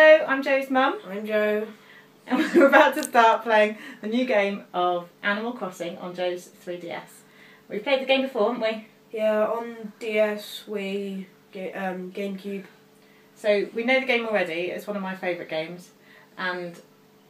Hello, I'm Joe's mum, I'm Joe. and we're about to start playing the new game of Animal Crossing on Joe's 3DS. We've played the game before, haven't we? Yeah, on DS, we um, GameCube. So we know the game already. It's one of my favourite games, and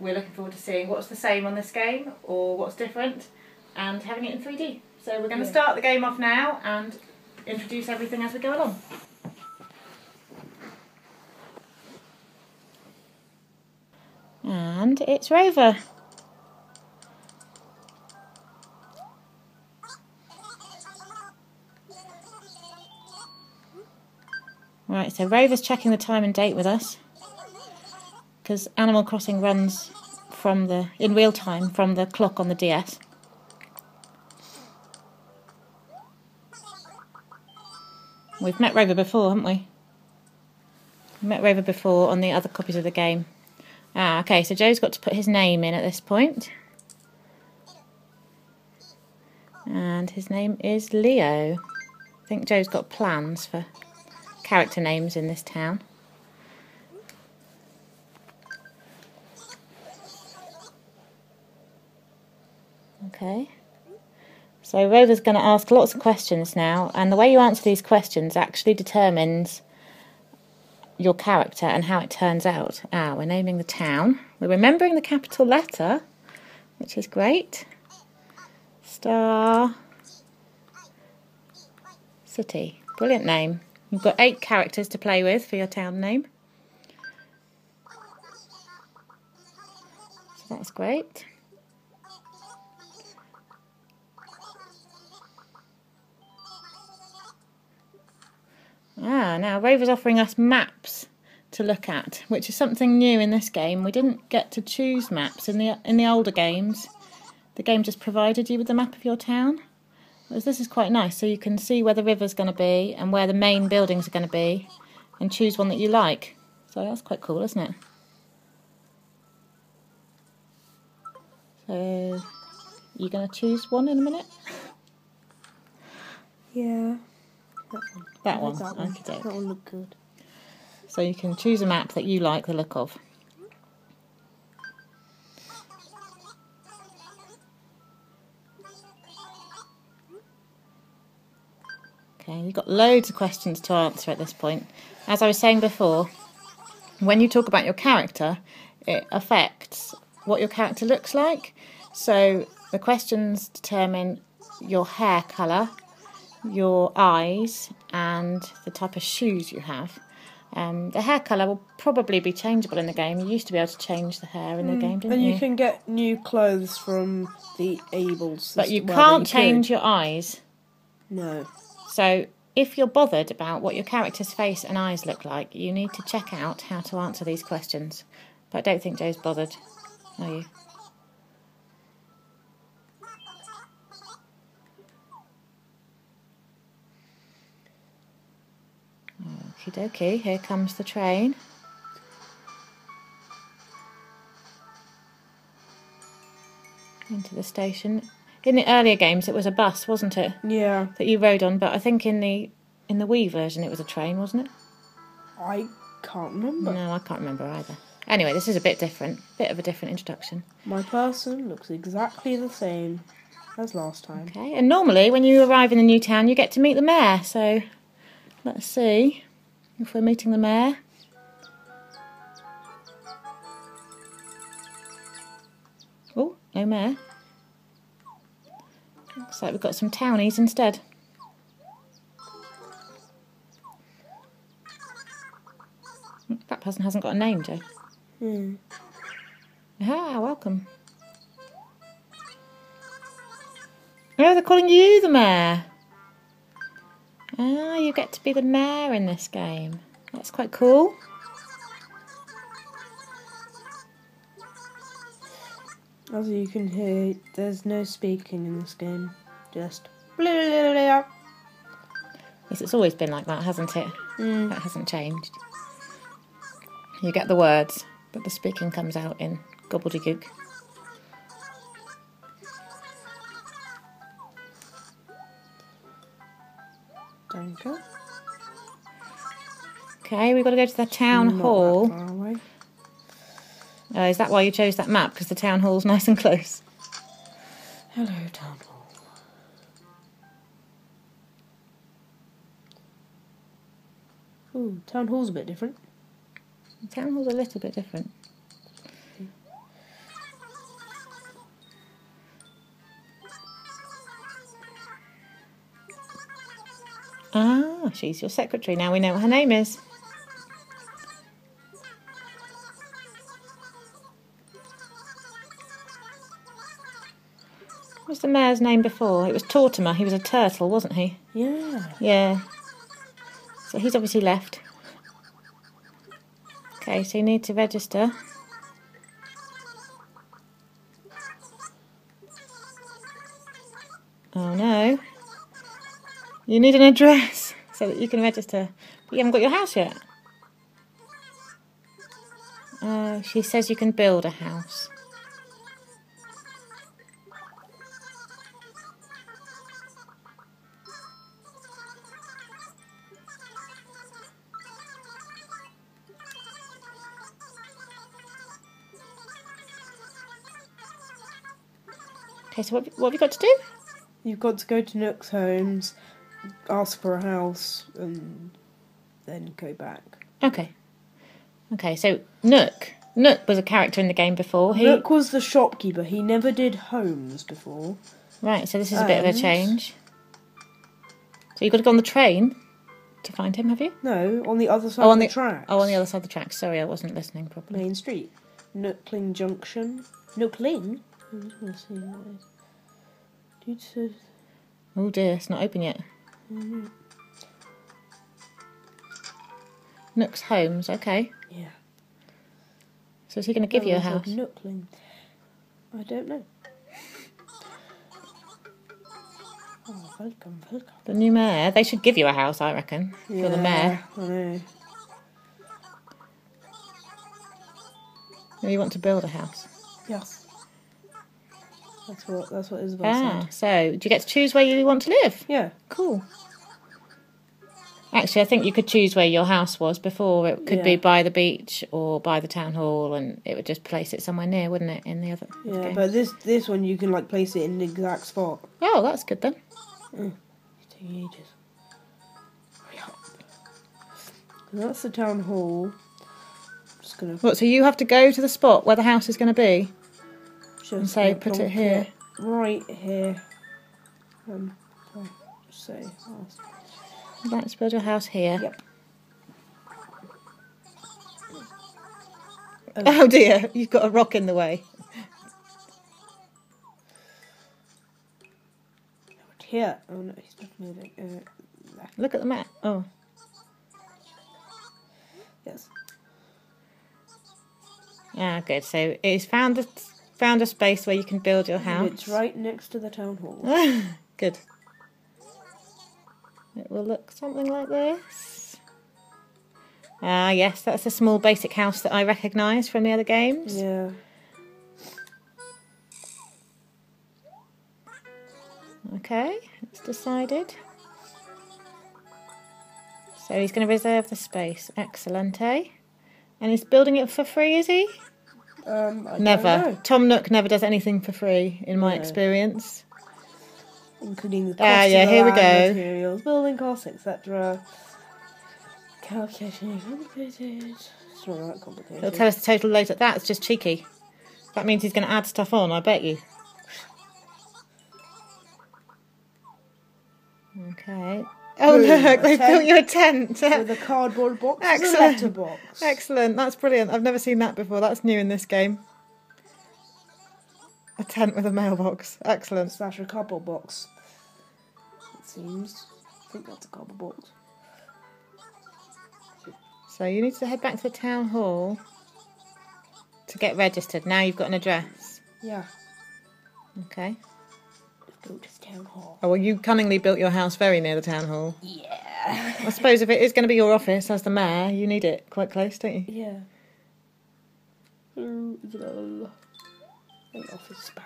we're looking forward to seeing what's the same on this game or what's different, and having it in 3D. So we're going to Yeah. start the game off now and introduce everything as we go along. And it's Rover. Right, so Rover's checking the time and date with us because Animal Crossing runs from the in real time from the clock on the DS. We've met Rover before, haven't we? We met Rover before on the other copies of the game. Ah, okay, so Joe's got to put his name in at this point. And his name is Leo. I think Joe's got plans for character names in this town. Okay. So Rover's going to ask lots of questions now, and the way you answer these questions actually determines your character and how it turns out. Ah, we're naming the town. We're remembering the capital letter, which is great. Star City. Brilliant name. You've got eight characters to play with for your town name. So that's great. Ah, now Rover's offering us maps to look at, which is something new in this game. We didn't get to choose maps in the in the older games. The game just provided you with the map of your town. Whereas this is quite nice, so you can see where the river's going to be and where the main buildings are going to be, and choose one that you like. So that's quite cool, isn't it? So you're going to choose one in a minute. Yeah. That one. That one. That one. That one looked good. So you can choose a map that you like the look of. Okay, you've got loads of questions to answer at this point. As I was saying before, when you talk about your character, it affects what your character looks like. So the questions determine your hair colour, your eyes, and the type of shoes you have. Um, the hair colour will probably be changeable in the game. You used to be able to change the hair in the game, didn't And you? you can get new clothes from the Able Sisters. but you well, can't that change could. your eyes. No. So if you're bothered about what your character's face and eyes look like, you need to check out how to answer these questions. But I don't think Joe's bothered, are you? Okie dokie, here comes the train. Into the station. In the earlier games, it was a bus, wasn't it? Yeah. that you rode on, but I think in the in the Wii version it was a train, wasn't it? I can't remember. No, I can't remember either. Anyway, this is a bit different, bit of a different introduction. My person looks exactly the same as last time. Okay, and normally when you arrive in the new town, you get to meet the mayor. So let's see if we're meeting the mayor. Oh, no mayor. Looks like we've got some townies instead. That person hasn't got a name, Joe. Hmm. Ah, welcome. Oh, they're calling you the mayor. Ah, you get to be the mayor in this game. That's quite cool. As you can hear, there's no speaking in this game. Just. Yes, it's always been like that, hasn't it? Mm. That hasn't changed. You get the words, but the speaking comes out in gobbledygook. Danke. Okay, we've got to go to the town Not hall. that far away. Uh, is that why you chose that map? Because the town hall's nice and close. Hello, town hall. Ooh, town hall's a bit different. The town hall's a little bit different. Ah, she's your secretary. Now we know what her name is. What was the mayor's name before? It was Tortimer. He was a turtle, wasn't he? Yeah. Yeah. So he's obviously left. Okay, so you need to register. Oh no. You need an address so that you can register. But you haven't got your house yet. Uh, she says you can build a house. Okay, so what, what have you got to do? You've got to go to Nook's homes, ask for a house, and then go back. Okay. Okay, so Nook. Nook was a character in the game before. He Nook was the shopkeeper. He never did homes before. right, so this is a bit of a change. So you've got to go on the train to find him, have you? No, on the other side Oh, on of the, the- track. Oh, on the other side of the track. Sorry, I wasn't listening properly. Main Street. Nookling Junction. Nookling? I just want to see what it is. Dude says. Oh dear, it's not open yet. Mm-hmm. Nook's homes. Okay. Yeah. So is he going to give you a house? Nookling. I don't know. Oh, welcome, welcome. The new mayor. They should give you a house, I reckon, for the mayor. I know. You want to build a house. Yes. That's what that's what Isabelle Ah, said. so do you get to choose where you want to live? Yeah. Cool. Actually, I think you could choose where your house was before. It could be by the beach or by the town hall, and it would just place it somewhere near, wouldn't it? In the other. Yeah, game? but this this one you can like place it in the exact spot. Oh, that's good then. It's taking ages. Hurry up. And that's the town hall. I'm just gonna What? So you have to go to the spot where the house is going to be. Just say, put it here. right here. Um, sorry, just say house. You'd to build your house here. Yep. Oh dear, you've got a rock in the way. Here. Oh no, he's not moving. Uh. Look at the map. Oh, Yes. ah, good. So it's found a found a space where you can build your house. It's right next to the town hall. Good. It will look something like this. Ah, yes, that's a small basic house that I recognise from the other games. Yeah. Okay, it's decided. So he's going to reserve the space. Excellent, eh? And he's building it for free, is he? Um, Never. Tom Nook never does anything for free, in my No. experience. including the cost Ah, yeah, of the here we go. materials, building costs, etc. Calculation complicated. It's not that complicated. He'll tell us the total later. That's just cheeky. That means he's going to add stuff on, I bet you. Okay. Oh, Boom, look, they've built you a tent. with a cardboard box, and a Excellent. letterbox. Excellent. That's brilliant. I've never seen that before. That's new in this game. A tent with a mailbox. Excellent. Slash a cardboard box. It seems. I think that's a cardboard box. So you need to head back to the town hall to get registered. Now you've got an address. Yeah. Okay. Let's go to the town hall. Oh, well, you cunningly built your house very near the town hall. Yeah. I suppose if it is going to be your office as the mayor, you need it quite close, don't you? Yeah. Hello, Isabelle. The office there.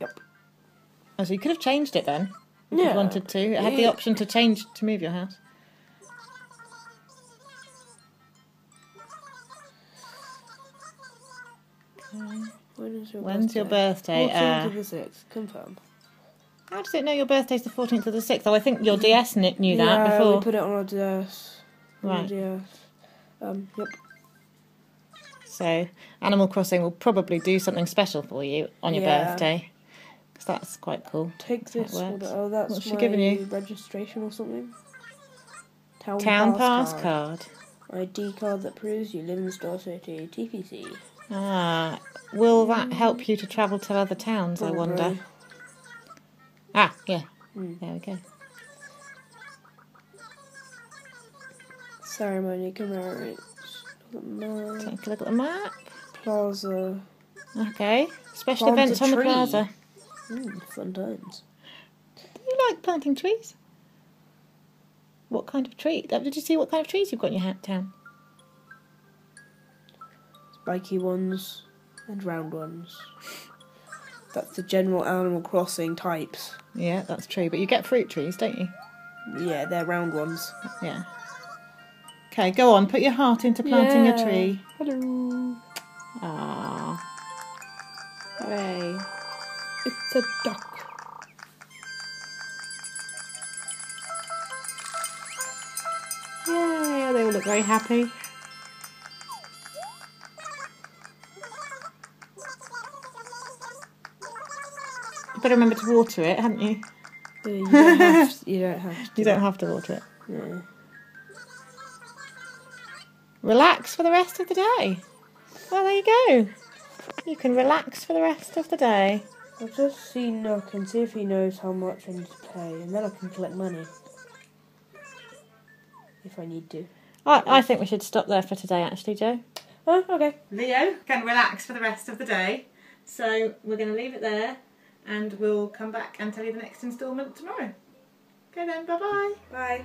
Yep. Oh, so you could have changed it then. If you wanted to. It had the option to change to move your house. When's your birthday? birthday? 14th Uh, of the 6th. Confirm. how does it know your birthday's the 14th of the 6th? Oh, I think your DS kn- knew that yeah, before. we put it on our DS. On our Right. DS. Um, yep. So, Animal Crossing will probably do something special for you on your Yeah. birthday. Because that's quite cool. Take this. Oh, that's What's she giving you? registration or something. Town, Town pass card. card. ID card that proves you live in Star City. TPC. Ah, will that help you to travel to other towns, I wonder? Ah, yeah. Hmm. There we go. Ceremony commemorates Take a look at the map. plaza. Okay. Special Plant events on the plaza. Mm, fun times. Do you like planting trees? What kind of tree? uh, Did you see what kind of trees you've got in your town? Spiky ones and round ones. That's the general Animal Crossing types. Yeah, that's true. But you get fruit trees, don't you? Yeah, they're round ones. Yeah. Okay, go on. Put your heart into planting Yeah. a tree. Hello. Ah. Hooray. It's a duck. Yay, they all look very happy. You better remember to water it, haven't you? Uh, you don't have to. You don't have to. You don't have to water it. No. Relax for the rest of the day. Well, there you go. You can relax for the rest of the day. I'll just see Nook and see if he knows how much I need to pay, and then I can collect money. If I need to. I, I think we should stop there for today, actually, Joe. Oh, okay. Leo can relax for the rest of the day. So we're going to leave it there and we'll come back and tell you the next instalment tomorrow. Okay then, bye bye. Bye.